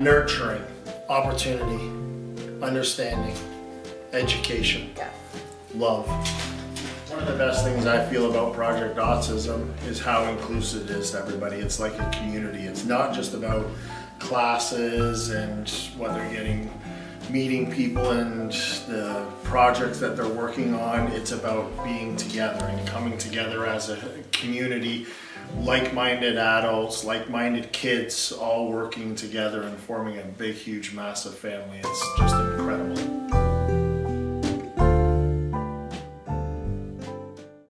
nurturing, opportunity, understanding, education, Yeah. love. One of the best things I feel about Project Autism is how inclusive it is to everybody. It's like a community. It's not just about classes and what they're getting, meeting people and the projects that they're working on. It's about being together and coming together as a community, like-minded adults, like-minded kids, all working together and forming a big, huge, massive family. It's just.